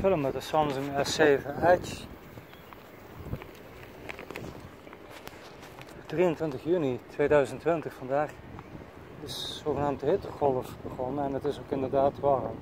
Film met de Samsung S7 Edge. 23 juni 2020 vandaag is de hittegolf begonnen en het is ook inderdaad warm.